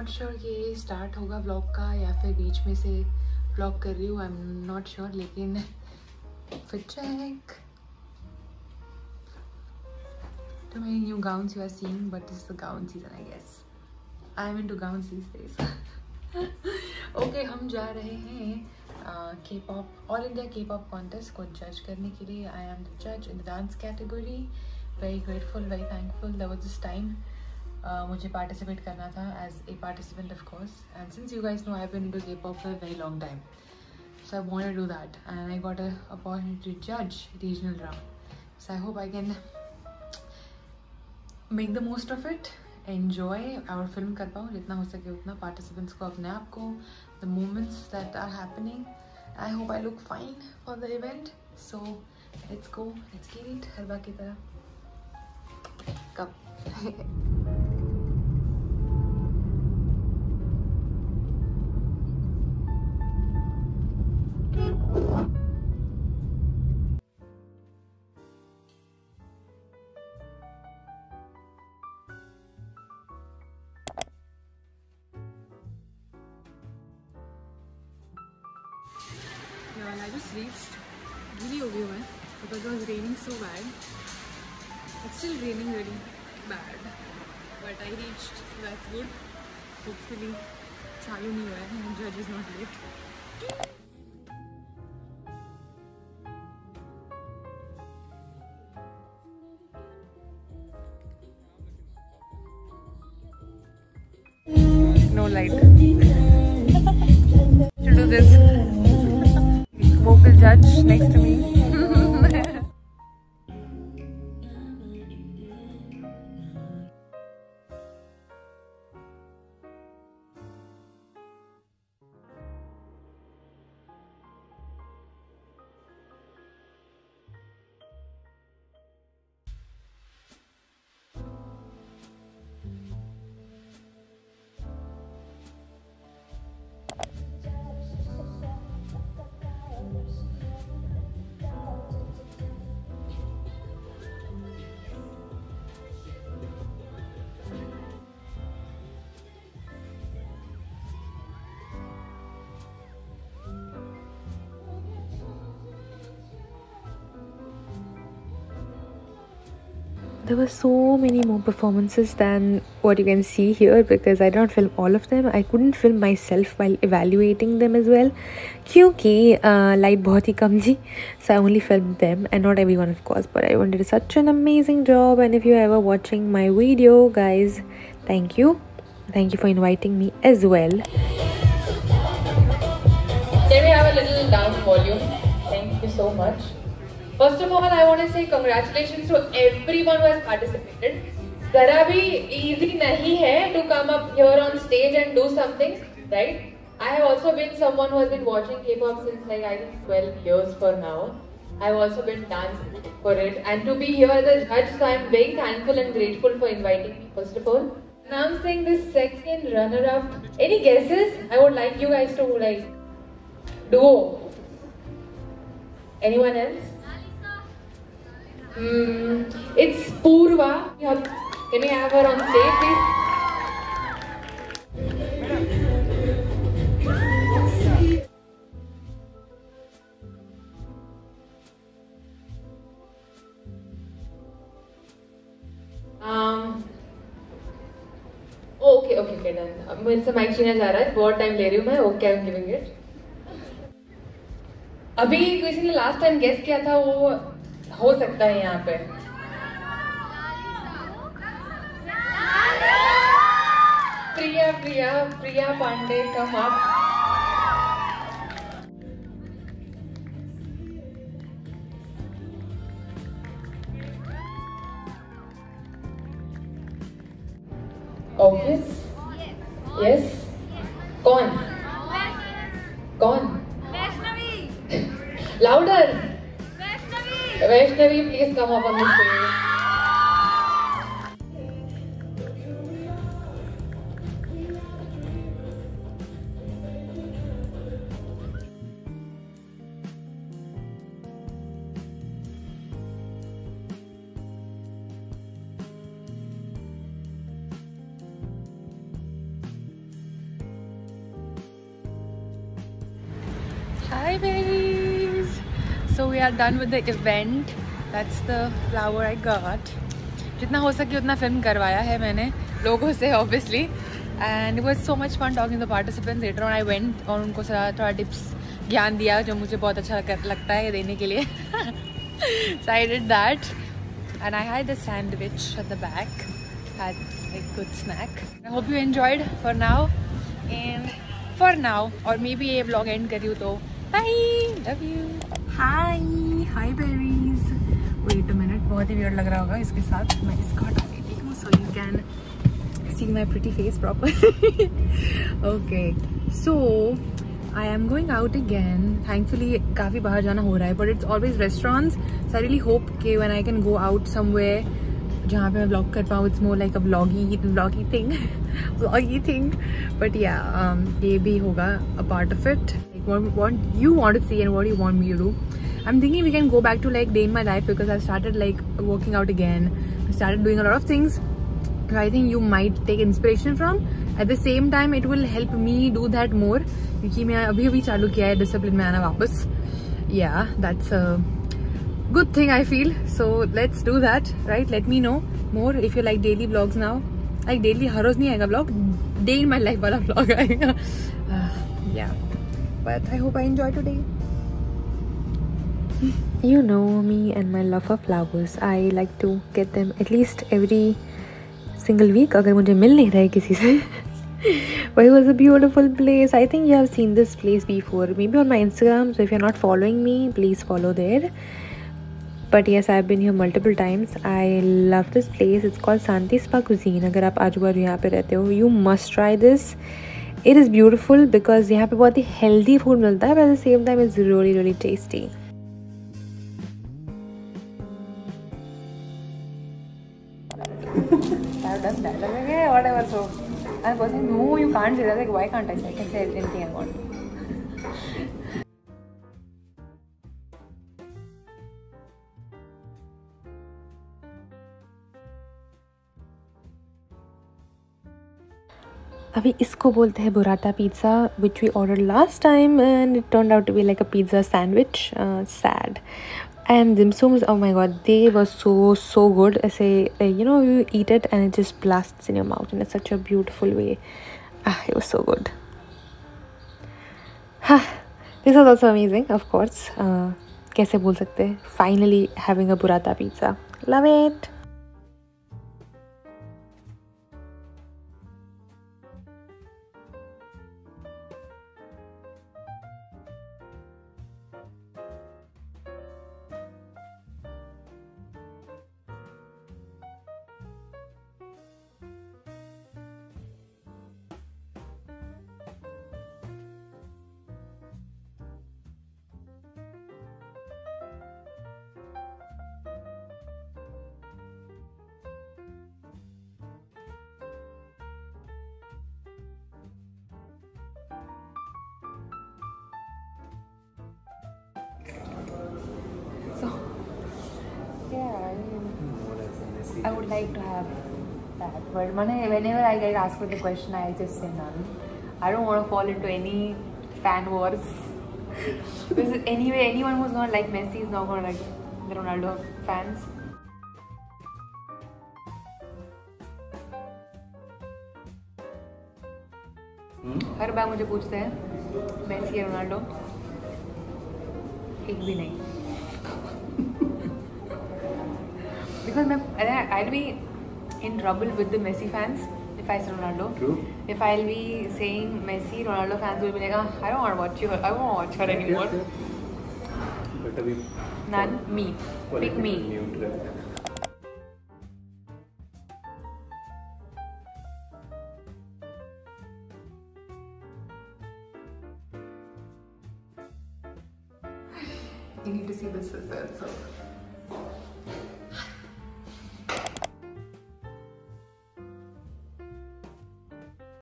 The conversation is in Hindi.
नॉट श्योर कि स्टार्ट होगा व्लॉग का या फिर बीच में से व्लॉग कर रही हूँ आई एम नॉट श्योर लेकिन फिर check many new gowns you are seeing, but this is the gown season, i guess. I am into gowns these days. Okay, हम जा रहे हैं K pop all India K pop contest को जज करने के लिए. आई एम द जज in the dance category very grateful very thankful that was this time मुझे पार्टिसिपेट करना था as a participant of course and since you guys know I been into K pop for very long time so I to do that. And I got a opportunity to judge regional round so I hope I can make the most of it enjoy और फ़िल्म कर पाऊँ, जितना हो सके उतना पार्टिसिपेंट्स को, अपने आप को the moments that are happening I hope I look fine for the event so let's go let's get तरह। कब? reached Giri Ogiwin because it was raining so bad. It's still raining really bad. But I reached, so that's good. Hopefully, Chayu nahi and hai, judge is not late. no light. Judge next to me There were so many more performances than what you can see here because I did not film all of them. I couldn't film myself while evaluating them as well क्योंकि लाइट बहुत ही कम थी so I only filmed them and not everyone of course but everyone did such an amazing job and if you're ever watching my video guys thank you thank you for inviting me as well Can we have a little down volume? Thank you so much. First of all, I want to say congratulations to everyone who has participated. Zara bhi easy nahi hai to come up here on stage and do something, right? I have also been someone who has been watching K-pop since like I think 12 years for now. I've also been dancing for it and to be here as a judge, so I'm very thankful and grateful for inviting me first of all. Now I'm this second runner-up. Any guesses? I would like you guys to like duo. Anyone else? Hmm. It's Purva. Can we have her on stage, please? Um, okay, okay, okay, done. अब माइक छीना जा रहा है बहुत टाइम ले रही हूँ मैं okay I am giving it अभी किसी ने लास्ट टाइम गेस किया था वो हो सकता है यहाँ पे Priya Priya Priya Pandey come up okay yes कौन कौन louder Vaishnavi, please come up on the stage. Hi, baby. So we are done with the event that's the flower I got जितना हो सके उतना फ़िल्म करवाया है मैंने लोगों से obviously and it was so much fun talking the participant later on I went और उनको थोड़ा टिप्स ज्ञान दिया, जो मुझे बहुत अच्छा लगता है देने के लिए. Sided that and I had sandwich at the back good snack I hope you enjoyed for now and for now और मे बी ये ब्लॉग एंड करी तो bye love you hi out again thankfully काफ़ी बाहर जाना हो रहा है but it's always restaurants I really hope के one I can go out some way जहाँ पे मैं ब्लॉग कर पाऊँ it's more like a bloggy bloggy thing bloggy thing but या ये भी होगा a part of it like what, what you want to see and what you want me to do I'm thinking we can go back to like day in my life because I started like working out again I started doing a lot of things I think you might take inspiration from at the same time it will help me do that more क्योंकि मैं अभी अभी चालू किया है डिसिप्लिन में आना वापस या that's a good thing I feel so let's do that right let me know more if you like daily blogs now like daily हर रोज नहीं आएगा blog day in my life वाला ब्लॉग आएगा या But I hope I enjoy today You know me and my love for flowers. I like to get them at least every single week अगर मुझे मिल नहीं रहा है किसी से but it was a beautiful place i think you have seen this place before maybe on my instagram so if you're not following me please follow there but yes i've been here multiple times i love this place it's called santi spa cuisine agar aap aaju baaju yahan pe rehte ho you must try this It is beautiful because यहाँ पे बहुत ही हेल्दी फ़ूड मिलता है at the same time it's really whatever so and the person, no, you can't say that. Like, why can't I say? I can say anything I want. अभी इसको बोलते हैं burrata pizza which we order last time and it turn out to be like a pizza sandwich sad and them so oh my god they was so so good ऐसे you know you eat it and it just blast in your mouth in such a beautiful way I was so good हा this was also amazing of course कैसे बोल सकते हैं? Finally having a burrata pizza love it like to have that. But whenever I get asked with the question, I just say none. I don't want to fall into any fan wars. because anyway, anyone who's not like Messi is not going to like the Ronaldo fans. हर बार मुझे पूछते हैं मेसी या रोनाल्डो एक भी नहीं because my, I'll be in trouble with the Messi fans if I say Ronaldo. True. If I'll be saying Messi, Ronaldo fans will be like, oh, I don't want to watch you. I won't watch her anymore. Yes, yes. But अभी None. Me. Pick me. Neutral. You need to see this as well. So.